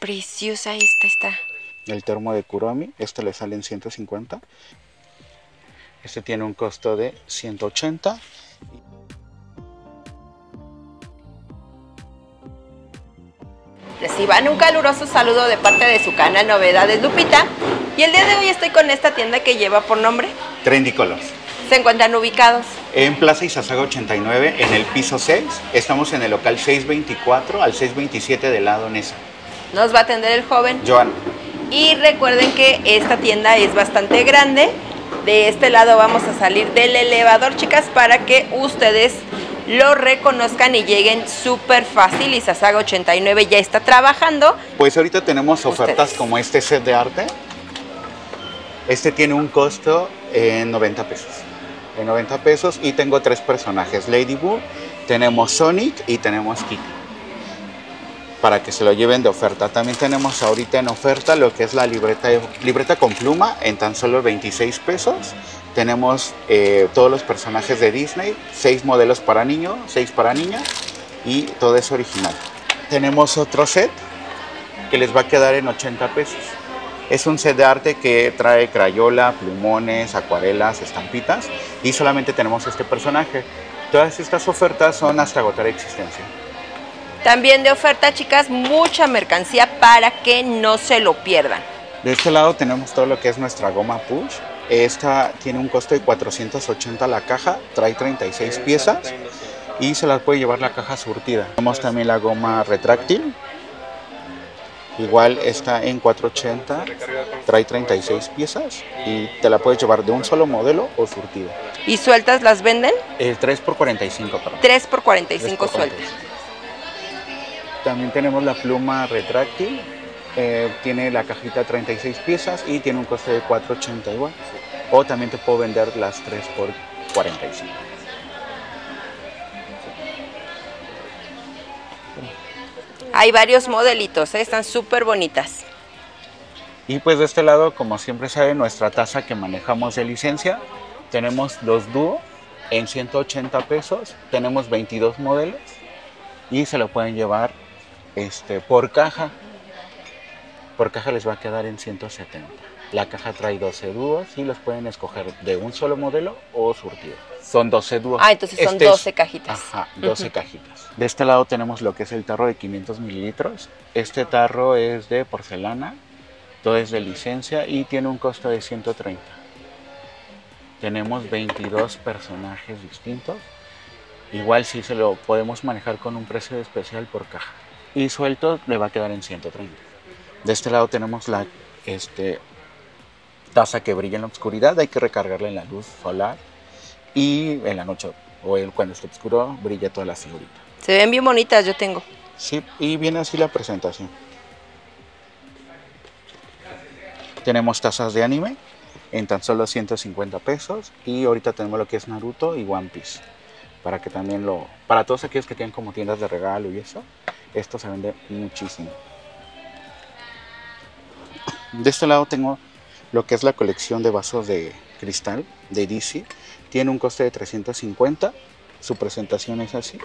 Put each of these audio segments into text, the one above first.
Preciosa esta está. El termo de Kuromi, este le sale en 150. Este tiene un costo de 180. Reciban un caluroso saludo de parte de su canal Novedades Lupita. Y el día de hoy estoy con esta tienda que lleva por nombre Trendy Colors. Se encuentran ubicados en Plaza Izazaga 89, en el piso 6. Estamos en el local 624 al 627 del lado Nesa. Nos va a atender el joven. Joan. Y recuerden que esta tienda es bastante grande. De este lado vamos a salir del elevador, chicas, para que ustedes lo reconozcan y lleguen súper fácil. Izazaga 89 ya está trabajando. Pues ahorita tenemos ofertas como este set de arte. Este tiene un costo en 90 pesos. En 90 pesos y tengo tres personajes. Ladybug, tenemos Sonic y tenemos Kitty. Para que se lo lleven de oferta. También tenemos ahorita en oferta lo que es la libreta, libreta con pluma en tan solo 26 pesos. Tenemos eh, todos los personajes de Disney, 6 modelos para niño, 6 para niña y todo es original. Tenemos otro set que les va a quedar en 80 pesos. Es un set de arte que trae crayola, plumones, acuarelas, estampitas y solamente tenemos este personaje. Todas estas ofertas son hasta agotar existencia. También de oferta, chicas, mucha mercancía para que no se lo pierdan. De este lado tenemos todo lo que es nuestra goma push. Esta tiene un costo de 480 la caja, trae 36 piezas y se las puede llevar la caja surtida. Tenemos también la goma retráctil, Igual está en 480, trae 36 piezas y te la puedes llevar de un solo modelo o surtido. ¿Y sueltas las venden? El 3 por 45, perdón. 3 por 45 sueltas. También tenemos la pluma retráctil, eh, tiene la cajita 36 piezas y tiene un coste de 480 igual. O también te puedo vender las 3 por 45. Hay varios modelitos, ¿eh? están súper bonitas. Y pues de este lado, como siempre saben, nuestra tasa que manejamos de licencia, tenemos los dúo en 180 pesos, tenemos 22 modelos y se lo pueden llevar este, por caja. Por caja les va a quedar en 170. La caja trae 12 dúos y los pueden escoger de un solo modelo o surtido. Son 12 dúos. Ah, entonces son 12 este cajitas. Ajá, 12 cajitas. De este lado tenemos lo que es el tarro de 500 mililitros. Este tarro es de porcelana, todo es de licencia y tiene un costo de 130. Tenemos 22 personajes distintos. Igual sí se lo podemos manejar con un precio especial por caja. Y suelto le va a quedar en 130. De este lado tenemos la este, taza que brilla en la oscuridad. Hay que recargarla en la luz solar. Y en la noche o cuando está oscuro brilla toda la figurita. Se ven bien bonitas, yo tengo. Sí, y viene así la presentación. Tenemos tazas de anime en tan solo 150 pesos y ahorita tenemos lo que es Naruto y One Piece para que también lo para todos aquellos que tienen como tiendas de regalo y eso esto se vende muchísimo de este lado tengo lo que es la colección de vasos de cristal de DC tiene un coste de 350 su presentación es así.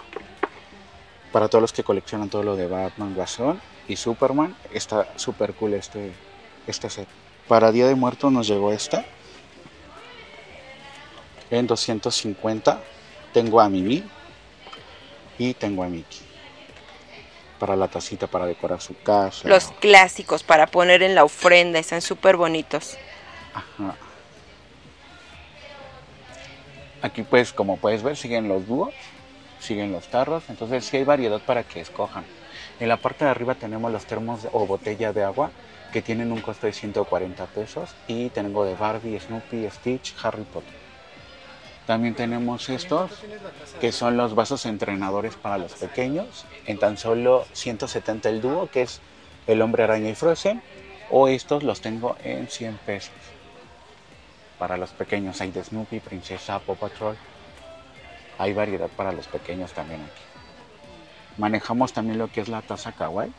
Para todos los que coleccionan todo lo de Batman, Guasón y Superman está súper cool este, este set. Para Día de Muertos nos llegó esta. En 250 tengo a Mimi y tengo a Mickey para la tacita para decorar su casa. Los clásicos para poner en la ofrenda, están súper bonitos. Ajá. Aquí pues como puedes ver siguen los dúos, siguen los tarros, entonces sí hay variedad para que escojan. En la parte de arriba tenemos los termos o botella de agua que tienen un costo de 140 pesos y tengo de Barbie, Snoopy, Stitch, Harry Potter. También tenemos estos que son los vasos entrenadores para los pequeños. En tan solo 170 el dúo que es el hombre araña y Frozen. O estos los tengo en 100 pesos. Para los pequeños hay de Snoopy, Princesa, Paw Patrol. Hay variedad para los pequeños también aquí. Manejamos también lo que es la taza kawaii.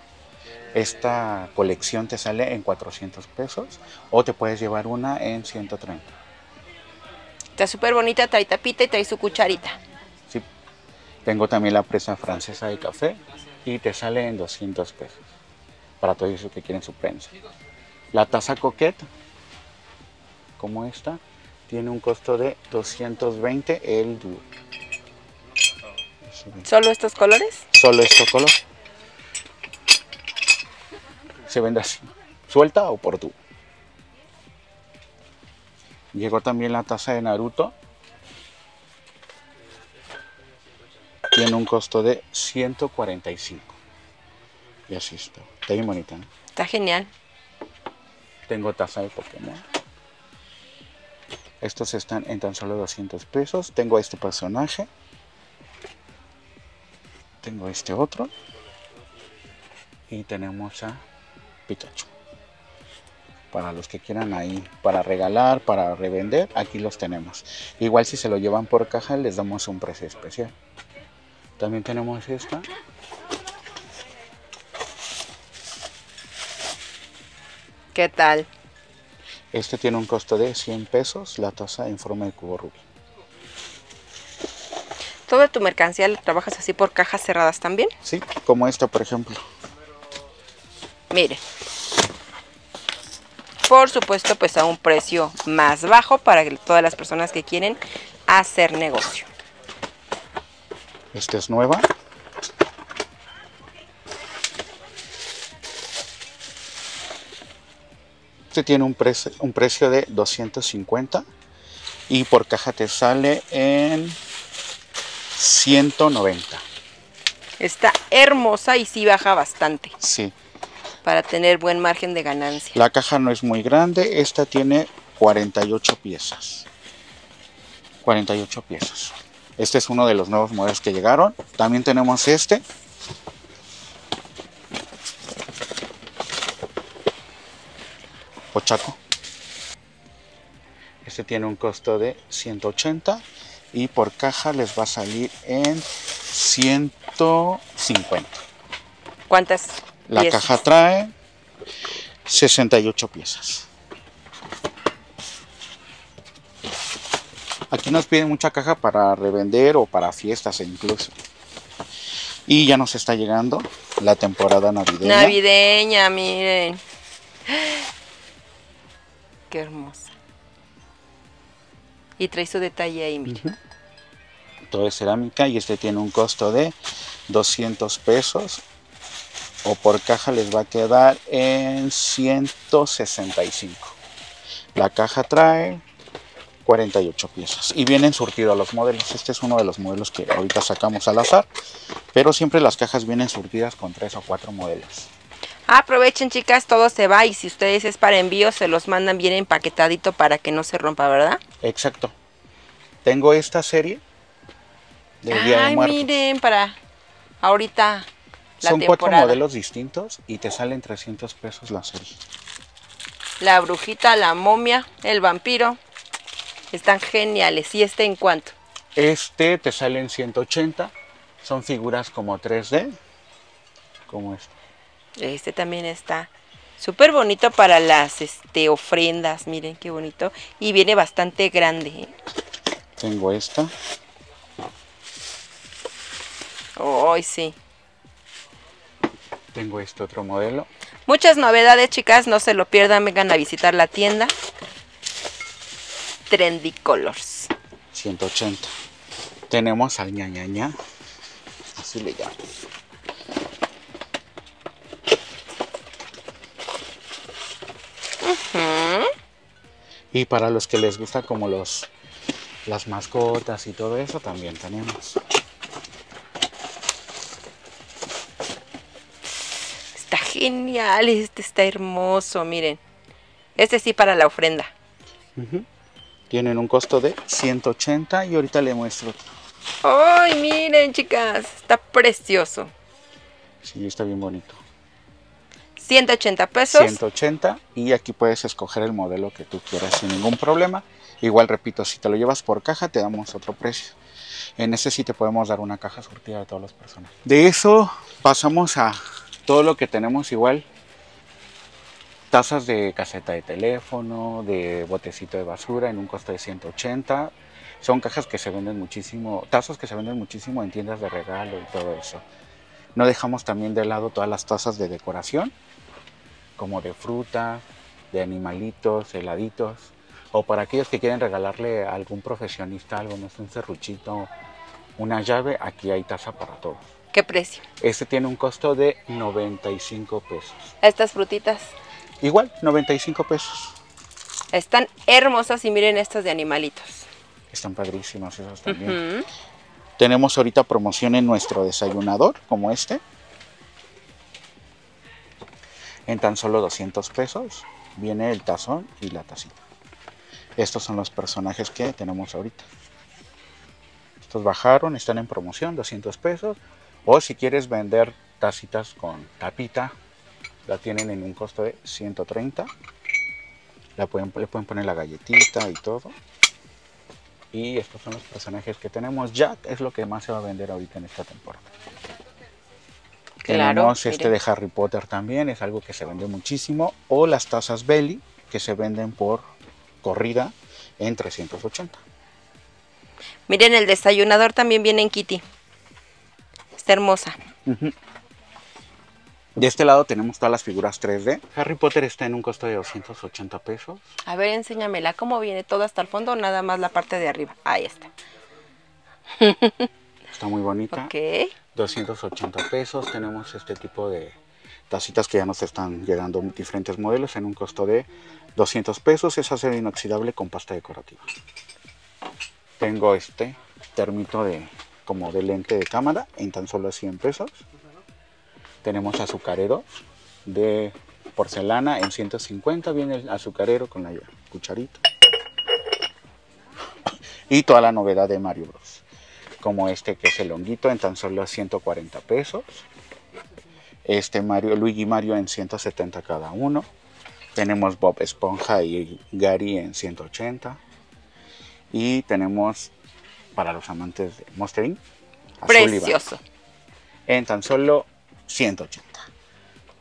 Esta colección te sale en 400 pesos o te puedes llevar una en 130 Está súper bonita, trae tapita y trae su cucharita. Sí. Tengo también la presa francesa de café y te sale en 200 pesos. para todos esos que quieren su prensa. La taza coqueta, como esta, tiene un costo de 220 el dúo. ¿Solo estos colores? Solo este color. Se vende así, suelta o por dúo. Llegó también la taza de Naruto. Tiene un costo de 145. Y así está. Está bien bonita, ¿no? Está genial. Tengo taza de Pokémon. Estos están en tan solo 200 pesos. Tengo este personaje. Tengo este otro. Y tenemos a Pikachu. Para los que quieran ahí, para regalar, para revender, aquí los tenemos. Igual si se lo llevan por caja, les damos un precio especial. También tenemos esta. ¿Qué tal? Este tiene un costo de 100 pesos, la taza en forma de cubo rubí. ¿Toda tu mercancía la trabajas así por cajas cerradas también? Sí, como esta por ejemplo. Mire. Por supuesto, pues a un precio más bajo para todas las personas que quieren hacer negocio. Esta es nueva. Este tiene un, precio, un precio de 250 y por caja te sale en 190. Está hermosa y sí baja bastante Sí, para tener buen margen de ganancia. la caja no es muy grande, esta tiene 48 piezas. 48 piezas. Este es uno de los nuevos modelos que llegaron. También tenemos este. Pochaco. Este tiene un costo de 180 y por caja les va a salir en 150. ¿Cuántas La piezas? caja trae 68 piezas. Aquí nos piden mucha caja para revender o para fiestas e incluso. Y ya nos está llegando la temporada navideña. Navideña, miren. Qué hermosa. Y trae su detalle ahí, miren. Todo es cerámica y este tiene un costo de 200 pesos. O por caja les va a quedar en 165. La caja trae 48 piezas y vienen surtidos los modelos. Este es uno de los modelos que ahorita sacamos al azar, pero siempre las cajas vienen surtidas con tres o cuatro modelos. Aprovechen, chicas, todo se va y si ustedes es para envío, se los mandan bien empaquetadito para que no se rompa, ¿verdad? Exacto. Tengo esta serie Día de Ay, Muertos. miren, para ahorita la Son cuatro modelos distintos y te salen 300 pesos la serie. La brujita, la momia, el vampiro. Están geniales. ¿Y este en cuánto? Este te sale en 180. Son figuras como 3D. Como este. Este también está súper bonito para las este, ofrendas. Miren qué bonito. Y viene bastante grande. ¿eh? Tengo esta. Ay, sí. Tengo este otro modelo. Muchas novedades, chicas. No se lo pierdan. Vengan a visitar la tienda. Trendy Colors. 180. Tenemos al ñañaña. Así le llamo. Y para los que les gusta como los las mascotas y todo eso también tenemos. Genial. Este está hermoso. Miren. Este sí para la ofrenda. Tienen un costo de 180 y ahorita le muestro otro. Ay, miren, chicas. Está precioso. Sí, está bien bonito. 180 pesos. 180 y aquí puedes escoger el modelo que tú quieras sin ningún problema. Igual repito, si te lo llevas por caja te damos otro precio. En ese sí te podemos dar una caja surtida de todas las personas. De eso pasamos a todo lo que tenemos igual. Tazas de caseta de teléfono, de botecito de basura en un costo de 180. Son cajas que se venden muchísimo, tazas que se venden muchísimo en tiendas de regalo y todo eso. No dejamos también de lado todas las tazas de decoración como de fruta, de animalitos, heladitos, o para aquellos que quieren regalarle a algún profesionista algo, no un serruchito, una llave, aquí hay taza para todos. ¿Qué precio? Este tiene un costo de 95 pesos. Estas frutitas Igual, 95 pesos. están hermosas y miren estas de animalitos. Están padrísimas esas también. Tenemos ahorita promoción en nuestro desayunador, como este. En tan solo 200 pesos viene el tazón y la tacita. Estos son los personajes que tenemos ahorita. Estos bajaron, están en promoción, 200 pesos. O si quieres vender tacitas con tapita, la tienen en un costo de 130. La pueden, le pueden poner la galletita y todo. Y estos son los personajes que tenemos. Jack es lo que más se va a vender ahorita en esta temporada. Claro, tenemos este miren. de Harry Potter también, es algo que se vende muchísimo. O las tazas Belly, que se venden por corrida en 380. Miren, el desayunador también viene en Kitty. Está hermosa. De este lado tenemos todas las figuras 3D. Harry Potter está en un costo de 280 pesos. A ver, enséñamela. ¿Cómo viene todo hasta el fondo o nada más la parte de arriba? Ahí está. Está muy bonita. Ok. 280 pesos. Tenemos este tipo de tacitas que ya nos están llegando diferentes modelos en un costo de 200 pesos. Es acero inoxidable con pasta decorativa. Tengo este termito de como de lente de cámara en tan solo 100 pesos. Tenemos azucareros de porcelana en 150. Viene el azucarero con la cucharita. Y toda la novedad de Mario Bros como este que es el honguito en tan solo 140 pesos. Este Mario, Luigi Mario en 170 cada uno. Tenemos Bob Esponja y Gary en 180. Y tenemos para los amantes de Monster Inc. Precioso. en tan solo 180.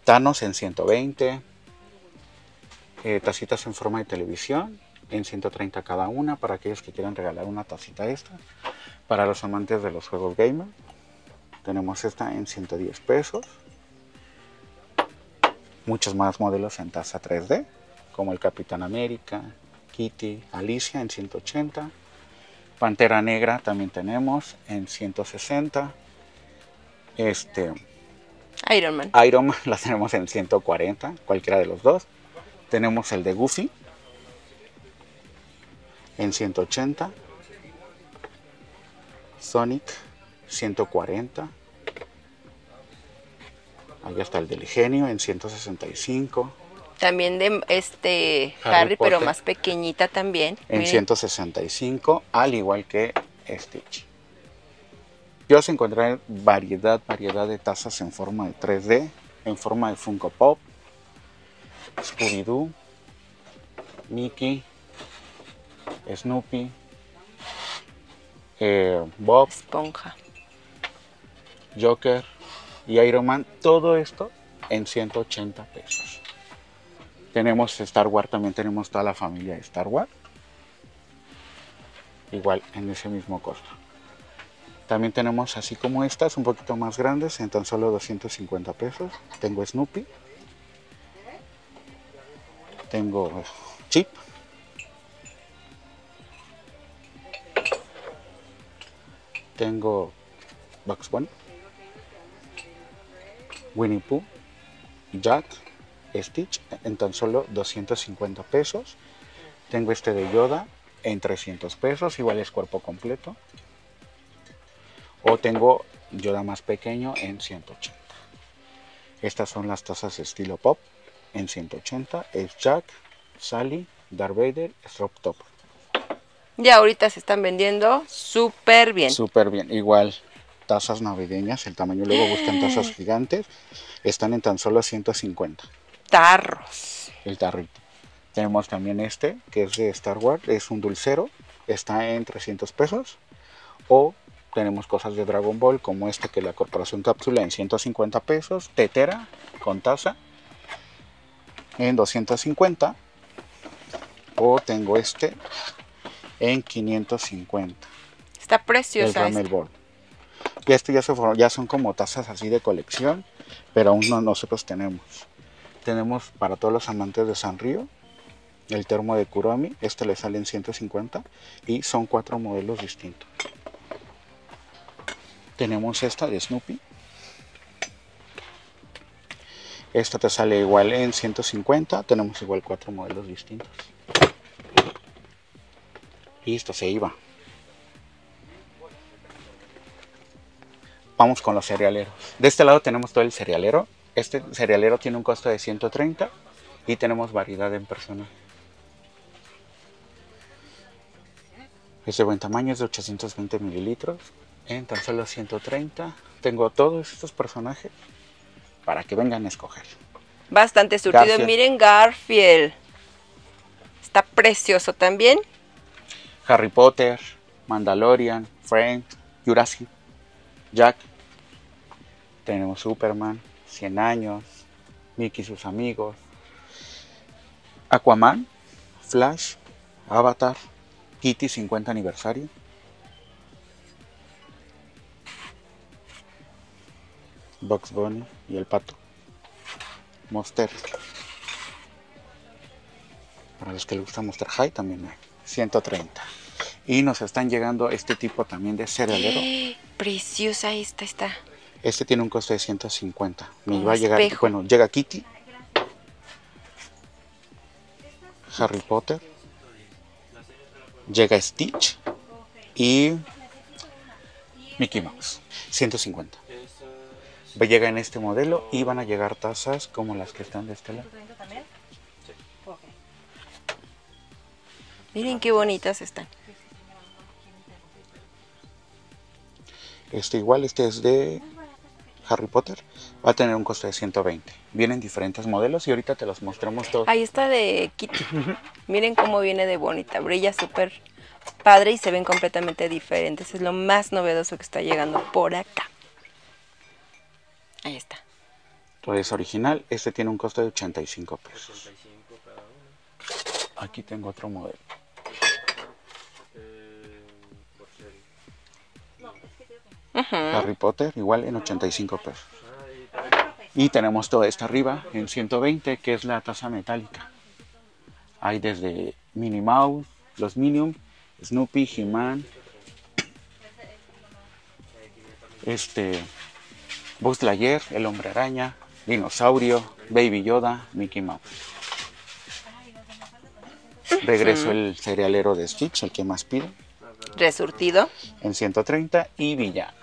Thanos en 120. eh, tacitas en forma de televisión en 130 cada una para aquellos que quieran regalar una tacita extra. Para los amantes de los juegos gamer tenemos esta en 110 pesos. Muchos más modelos en taza 3D como el Capitán América, Kitty, Alicia en 180. Pantera Negra también tenemos en 160. Este, Iron Man. Iron Man la tenemos en 140, cualquiera de los dos. Tenemos el de Goofy en 180. Sonic 140. Ahí está el del genio en 165. También de este Harry Harry, pero más pequeñita también. en Miren, 165, al igual que Stitch. Y vas a encontrar variedad, variedad de tazas en forma de 3D, en forma de Funko Pop, Scooby-Doo, Mickey, Snoopy, eh, Bob, Esponja. Joker y Iron Man. Todo esto en 180 pesos. Tenemos Star Wars, también tenemos toda la familia de Star Wars. Igual en ese mismo costo. También tenemos así como estas, un poquito más grandes, en tan solo 250 pesos. Tengo Snoopy. Tengo Chip. Tengo Bugs Bunny. Winnie Pooh. Jack. Stitch en tan solo 250 pesos. Tengo este de Yoda en 300 pesos, igual es cuerpo completo. O tengo Yoda más pequeño en 180. Estas son las tazas estilo pop en 180. Es Jack, Sally, Darth Vader, Strop Top. Ya ahorita se están vendiendo súper bien. Súper bien. Igual tazas navideñas, el tamaño luego buscan tazas gigantes. Están en tan solo 150. Tarros. el tarrito. Tenemos también este, que es de Star Wars, es un dulcero, está en 300 pesos. O tenemos cosas de Dragon Ball, como este que la Corporación Cápsula en 150 pesos, tetera con taza en 250. O tengo este en 550, Está el preciosa. Ramel esta. Ball. Y este ya, se ya son como tazas así de colección, pero aún no nosotros tenemos. Tenemos para todos los amantes de Sanrio el termo de Kuromi. Este le sale en 150 y son cuatro modelos distintos. Tenemos esta de Snoopy. Esta te sale igual en 150. Tenemos igual cuatro modelos distintos. Listo, se iba. Vamos con los cerealeros. De este lado tenemos todo el cerealero. Este cerealero tiene un costo de 130 y tenemos variedad en personal. Es de buen tamaño, es de 820 mililitros. En tan solo 130. Tengo todos estos personajes para que vengan a escoger. Bastante surtido. Miren Garfield. Está precioso también. Harry Potter, Mandalorian, Frank, Jurassic, Jack. Tenemos Superman, 100 años, Mickey y sus amigos, Aquaman, Flash, Avatar, Kitty 50 aniversario. Bugs Bunny y el pato. Monster. Para los que les gusta Monster High también hay. 130. Y nos están llegando este tipo también de cerealero. Preciosa esta está. Este tiene un costo de 150. Me va a llegar, bueno, llega Kitty. Harry Potter. Llega Stitch. Y Mickey Mouse. 150 llega en este modelo y van a llegar tazas como las que están de este lado. Miren qué bonitas están. Este igual, este es de Harry Potter. Va a tener un costo de 120. Vienen diferentes modelos y ahorita te los mostramos todos. Ahí está de Kitty. Miren cómo viene de bonita. Brilla súper padre y se ven completamente diferentes. Es lo más novedoso que está llegando por acá. Ahí está. Es original. Este tiene un costo de 85 pesos. Aquí tengo otro modelo. Harry Potter, igual en 85 pesos. Y tenemos todo esto arriba en 120, que es la taza metálica. Hay desde Minnie Mouse, los Minions, Snoopy, He-Man, este, Buzz Lightyear, El Hombre Araña, Dinosaurio, Baby Yoda, Mickey Mouse. Regreso el cerealero de Stitch, el que más pido. Resurtido. En 130 y villanas.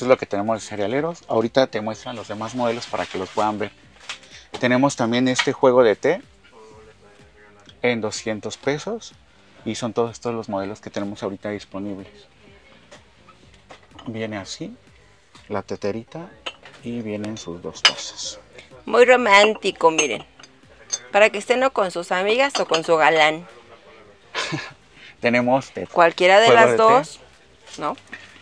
Eso es lo que tenemos de cerealeros. Ahorita te muestran los demás modelos para que los puedan ver. Tenemos también este juego de té en 200 pesos. Y son todos estos los modelos que tenemos ahorita disponibles. Viene así, la teterita y vienen sus dos tazas. Muy romántico, miren. Para que estén o con sus amigas o con su galán. tenemos cualquiera de las dos, ¿no?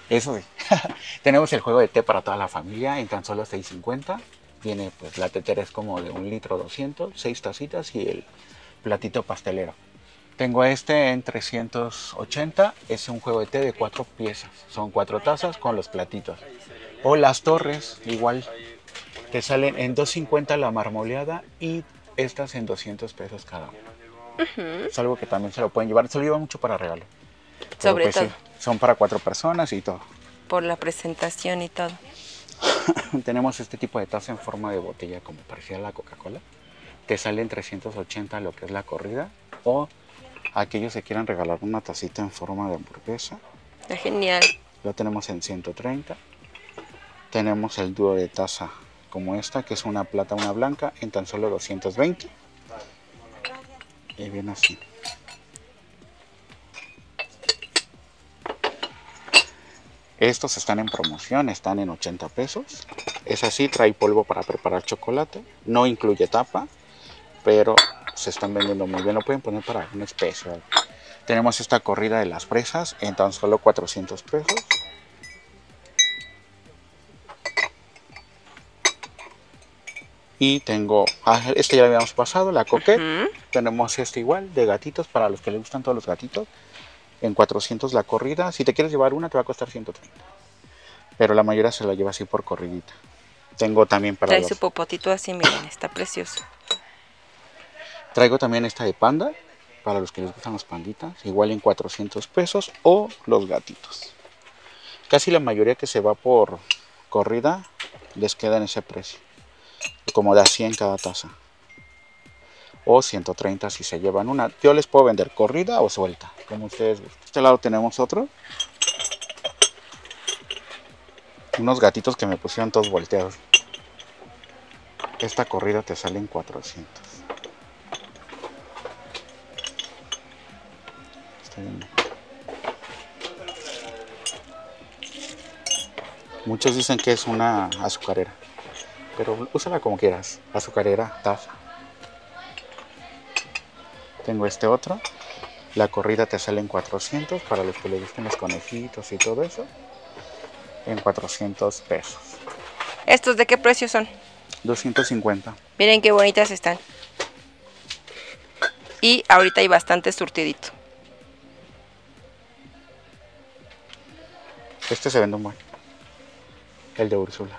Eso sí. tenemos el juego de té para toda la familia en tan solo 6.50. Viene pues la tetera es como de un litro 200, seis tacitas y el platito pastelero. Tengo este en 380, es un juego de té de cuatro piezas, son cuatro tazas con los platitos. O las torres, igual, te salen en 250 la marmoleada y estas en 200 pesos cada una. Es algo que también se lo pueden llevar, se lo lleva mucho para regalo. Sobre pues todo. son para cuatro personas y todo. Por la presentación y todo. Tenemos este tipo de taza en forma de botella como parecía la Coca-Cola. Te sale en 380 lo que es la corrida o aquellos que quieran regalar una tacita en forma de hamburguesa. Está genial. Lo tenemos en 130. Tenemos el dúo de taza como esta, que es una plata, una blanca, en tan solo 220. Y viene así. Estos están en promoción, están en 80 pesos. Es así, trae polvo para preparar chocolate. No incluye tapa, pero se están vendiendo muy bien. Lo pueden poner para un especial. Tenemos esta corrida de las fresas en tan solo 400 pesos. Y tengo, ah, este ya lo habíamos pasado, la coquette. Tenemos este igual, de gatitos, para los que les gustan todos los gatitos. En 400 la corrida. Si te quieres llevar una, te va a costar 130. Pero la mayoría se la lleva así por corridita. Tengo también para Trae los- su popotito así, miren, está precioso. Traigo también esta de panda, para los que les gustan los panditas, igual en 400 pesos, o los gatitos. Casi la mayoría que se va por corrida les queda en ese precio, como de a 100 cada taza. O 130 si se llevan una. Yo les puedo vender corrida o suelta, como ustedes gusten. Este lado tenemos otro. Unos gatitos que me pusieron todos volteados. Esta corrida te sale en 400. Está bien. Muchos dicen que es una azucarera, pero úsala como quieras. Azucarera, taza. Tengo este otro. La corrida te sale en 400 para los que les gusten los conejitos y todo eso. En 400 pesos. ¿Estos de qué precio son? 250. Miren qué bonitas están. Y ahorita hay bastante surtidito. Este se vende un buen. El de Úrsula.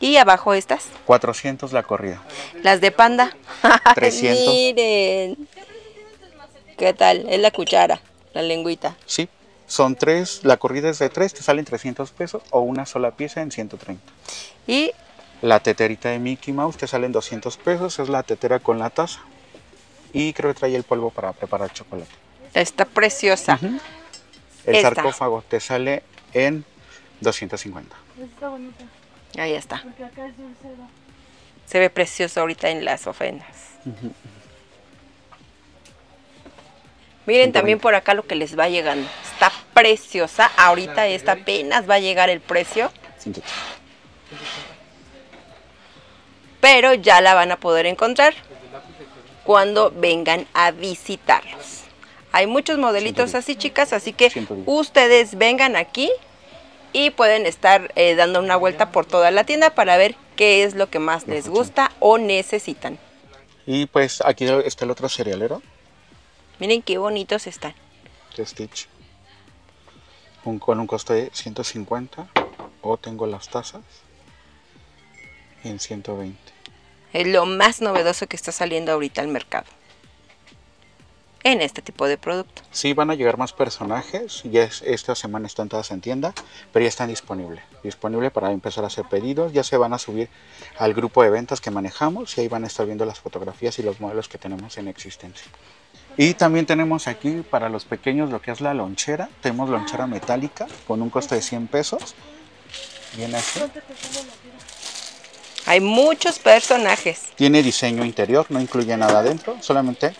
Y abajo estas, 400 la corrida. las de panda. 300. Miren. ¿Qué tal? Es la cuchara, la lengüita. Sí, son tres. La corrida es de tres, te salen 300 pesos o una sola pieza en 130. Y La teterita de Mickey Mouse te sale en 200 pesos, es la tetera con la taza. Y creo que trae el polvo para preparar chocolate. está preciosa. El Esta. sarcófago te sale en 250. Está bonita, Ahí está. porque acá es de cero. Se ve precioso ahorita en las ofrendas. Miren también por acá lo que les va llegando. Está preciosa. Ahorita esta apenas va a llegar el precio. Pero ya la van a poder encontrar cuando vengan a visitarlos. Hay muchos modelitos 110. así, chicas, así que 110. ustedes vengan aquí y pueden estar eh, dando una vuelta por toda la tienda para ver qué es lo que más les gusta o necesitan. Y pues aquí está el otro cerealero Miren qué bonitos están. de Stitch. Un, con un costo de 150. O tengo las tazas en 120. Es lo más novedoso que está saliendo ahorita al mercado. En este tipo de producto. Sí, van a llegar más personajes. Ya es- esta semana están todas en tienda, pero ya están disponibles. Disponible para empezar a hacer pedidos. Ya se van a subir al grupo de ventas que manejamos y ahí van a estar viendo las fotografías y los modelos que tenemos en existencia. Y también tenemos aquí para los pequeños lo que es la lonchera. Tenemos lonchera metálica con un costo de 100 pesos. Viene así. Hay muchos personajes. Tiene diseño interior, no incluye nada adentro, solamente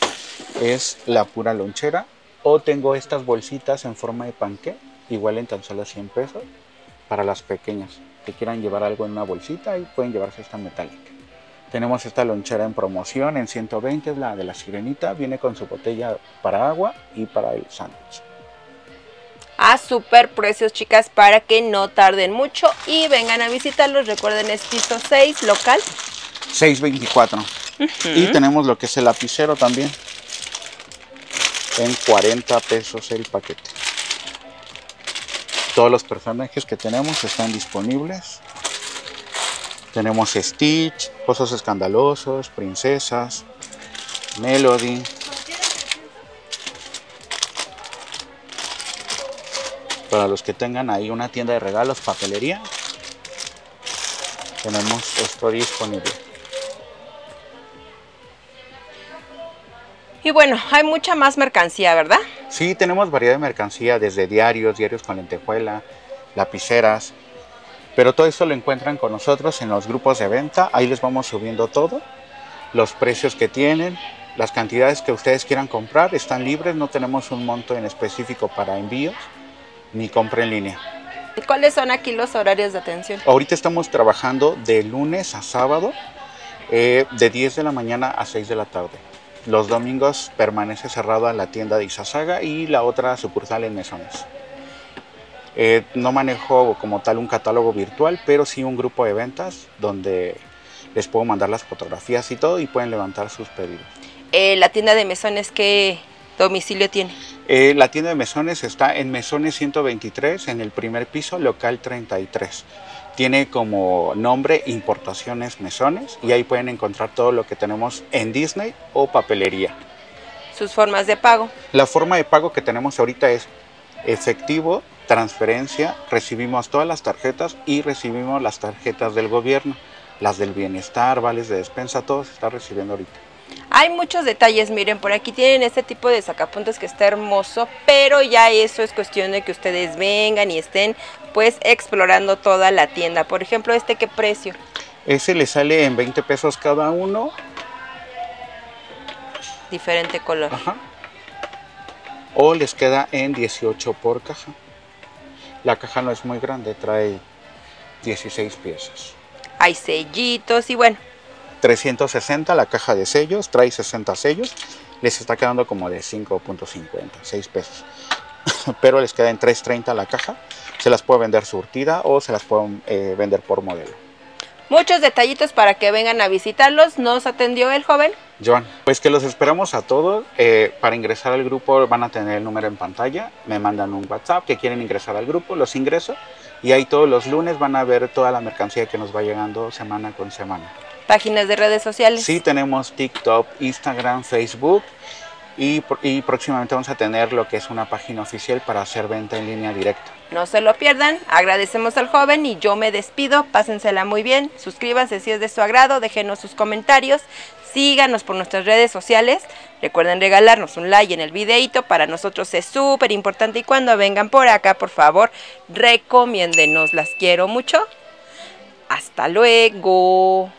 es la pura lonchera. O tengo estas bolsitas en forma de panque, igual en tan solo 100 pesos, para las pequeñas que quieran llevar algo en una bolsita y pueden llevarse esta metálica. Tenemos esta lonchera en promoción en 120, es la de la sirenita, viene con su botella para agua y para el sándwich. A super precios, chicas, para que no tarden mucho y vengan a visitarlos. Recuerden, es piso 6 local. 6.24. Y tenemos lo que es el lapicero también. En 40 pesos el paquete. Todos los personajes que tenemos están disponibles. Tenemos Stitch, Osos Escandalosos, Princesas, Melody. Para los que tengan ahí una tienda de regalos, papelería, tenemos esto disponible. Y bueno, hay mucha más mercancía, ¿verdad? Sí, tenemos variedad de mercancía, desde diarios, diarios con lentejuela, lapiceras, pero todo esto lo encuentran con nosotros en los grupos de venta, ahí les vamos subiendo todo, los precios que tienen, las cantidades que ustedes quieran comprar, están libres, no tenemos un monto en específico para envíos ni compra en línea. ¿Cuáles son aquí los horarios de atención? Ahorita estamos trabajando de lunes a sábado, eh, de 10 de la mañana a 6 de la tarde. Los domingos permanece cerrada la tienda de Izazaga y la otra sucursal en Mesones. Eh, no manejo como tal un catálogo virtual, pero sí un grupo de ventas donde les puedo mandar las fotografías y todo y pueden levantar sus pedidos. Eh, la tienda de mesones, ¿qué, domicilio tiene? Eh, la tienda de mesones está en Mesones 123, en el primer piso, local 33. Tiene como nombre Importaciones Mesones y ahí pueden encontrar todo lo que tenemos en Disney o papelería. Sus formas de pago. La forma de pago que tenemos ahorita es efectivo, transferencia, recibimos todas las tarjetas y recibimos las tarjetas del gobierno, las del bienestar, vales de despensa, todo se está recibiendo ahorita. Hay muchos detalles, miren, por aquí tienen este tipo de sacapuntas que está hermoso, pero ya eso es cuestión de que ustedes vengan y estén pues explorando toda la tienda. Por ejemplo, este qué precio? Ese le sale en 20 pesos cada uno. Diferente color. Ajá. O les queda en 18 por caja. La caja no es muy grande, trae 16 piezas. Hay sellitos y bueno, 360 la caja de sellos, trae 60 sellos. Les está quedando como de 5.50, 6 pesos. Pero les queda en 3.30 la caja. Se las puede vender surtida o se las pueden eh, vender por modelo. muchos detallitos para que vengan a visitarlos. Nos atendió el joven. Joan, pues que los esperamos a todos. Eh, para ingresar al grupo van a tener el número en pantalla. Me mandan un WhatsApp que quieren ingresar al grupo, los ingreso. Y ahí todos los lunes van a ver toda la mercancía que nos va llegando semana con semana. Páginas de redes sociales. Sí, tenemos TikTok, Instagram, Facebook. Y, y próximamente vamos a tener lo que es una página oficial para hacer venta en línea directa. No se lo pierdan. Agradecemos al joven y yo me despido. Pásensela muy bien. Suscríbanse si es de su agrado. Déjenos sus comentarios. Síganos por nuestras redes sociales. Recuerden regalarnos un like en el videito. Para nosotros es súper importante. Y cuando vengan por acá, por favor, recomiéndenos. Las quiero mucho. Hasta luego.